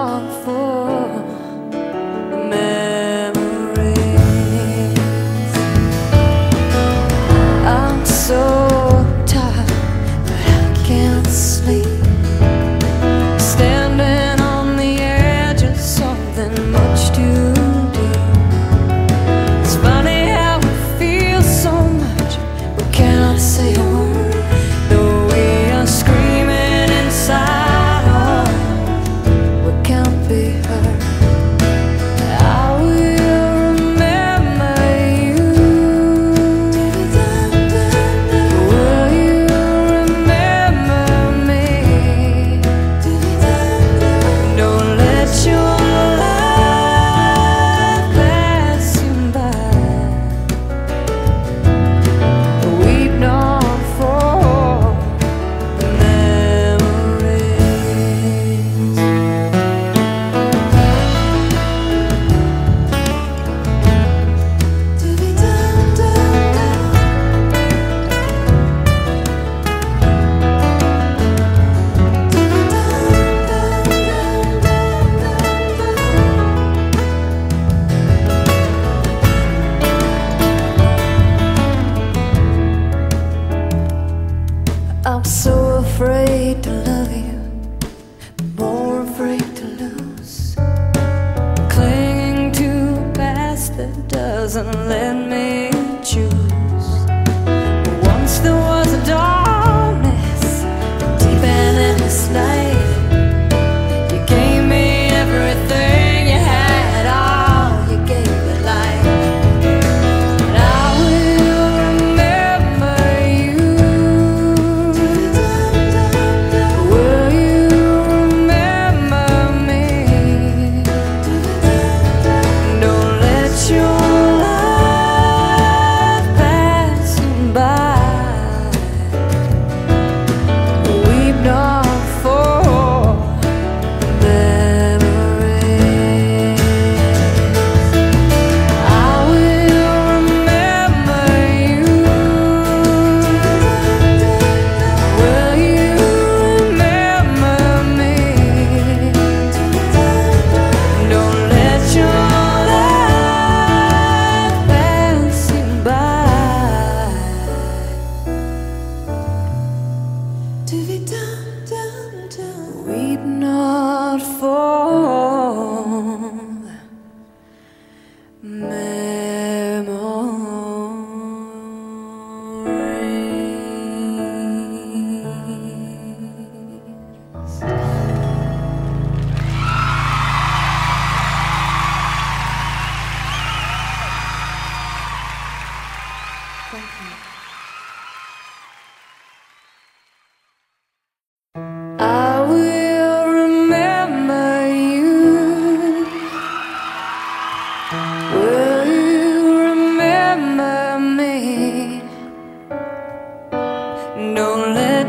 all for. To love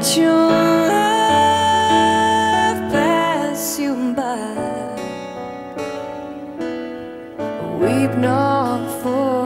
let your love pass you by. Weep not for.